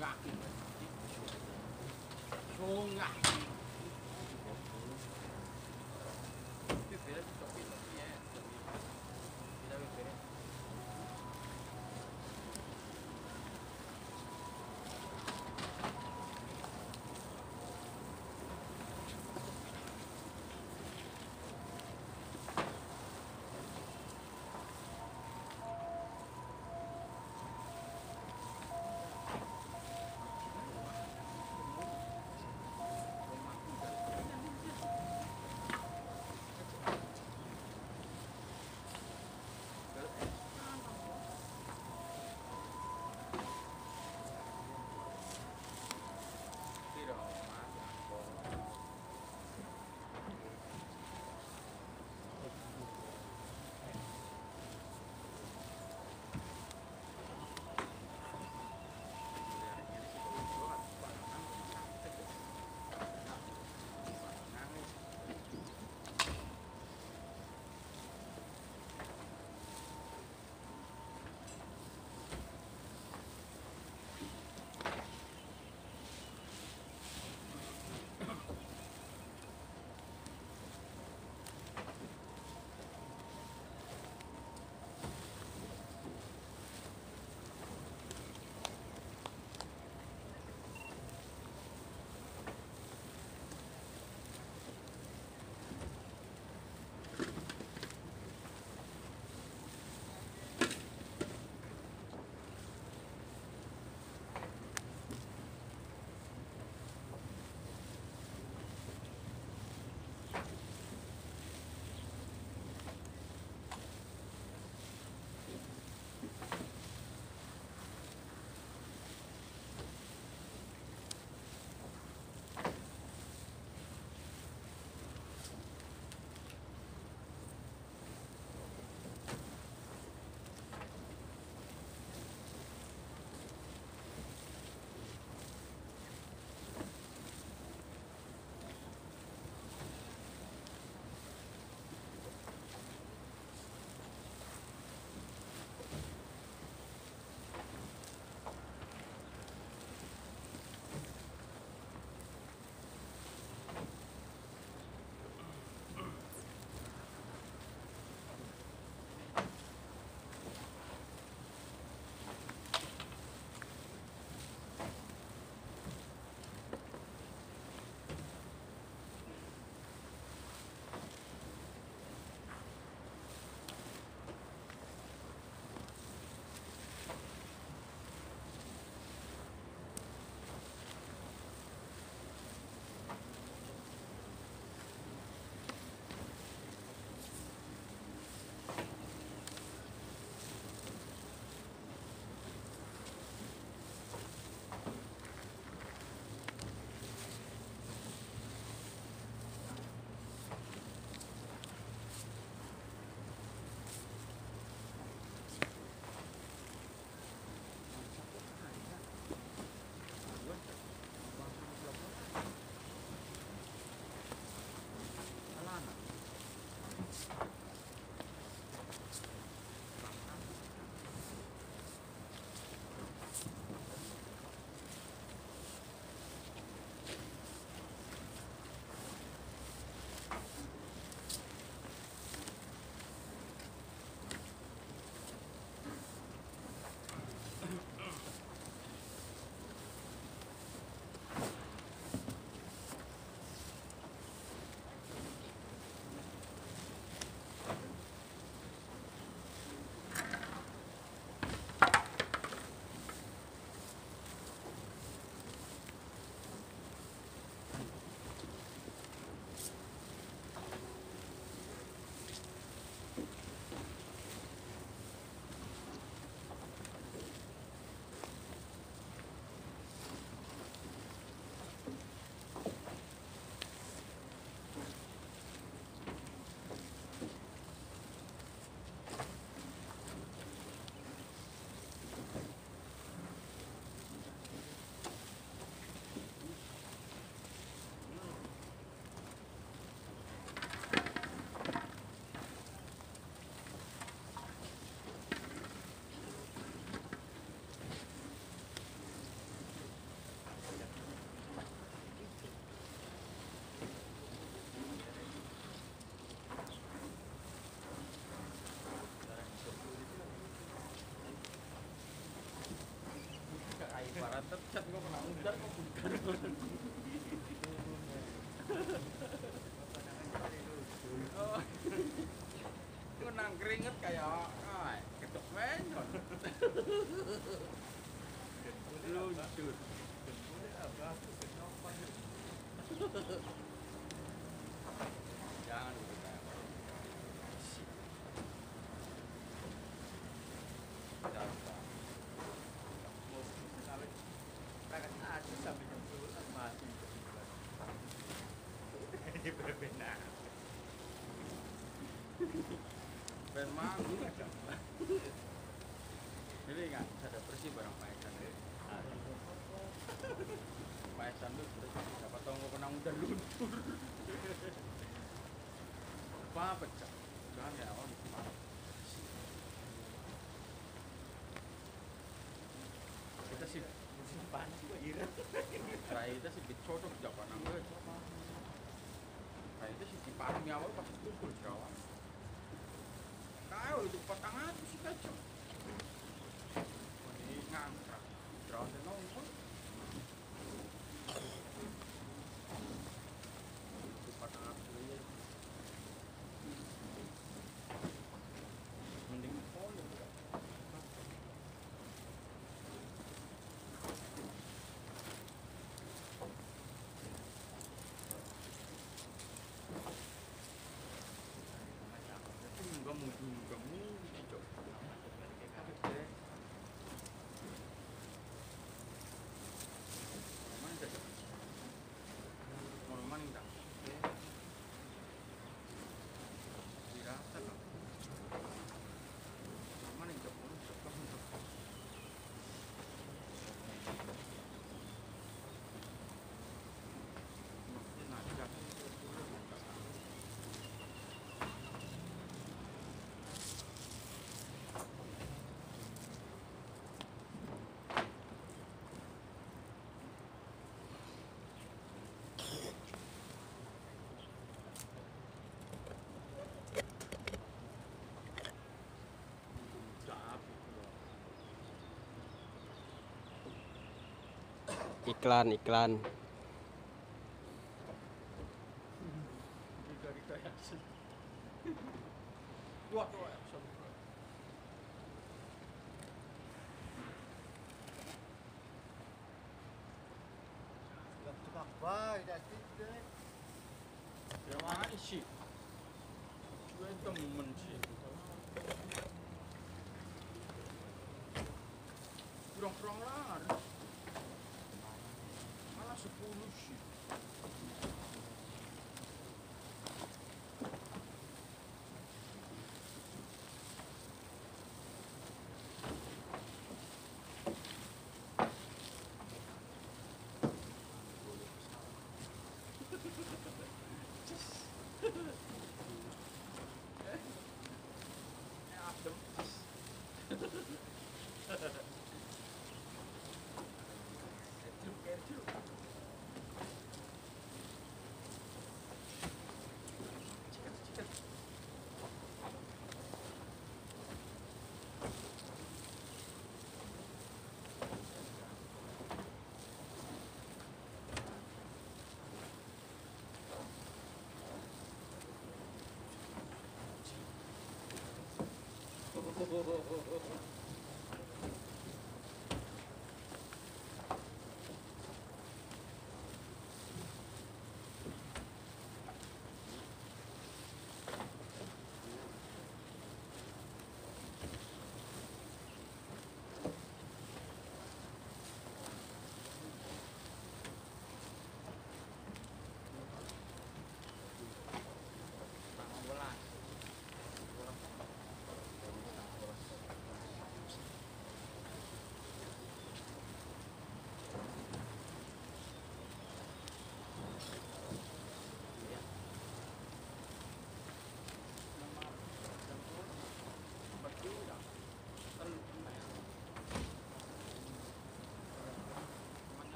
rock cat kok kena udar kok bukan itu nang keringet kayak ketok menon luncur jangan Kan ada bersih barang Pak kena udah luntur. Apa pecah? Jangan ya sih Saya itu sih dicodok jawaban gue. Sih paling awal pas kumpul Jawa. Kau itu petang aja sih kacau. Ini ngangkrak. Nongol. Itu 嗯 temen sih. Kurang-kurang lah. полный щит. Oh, oh, oh, oh.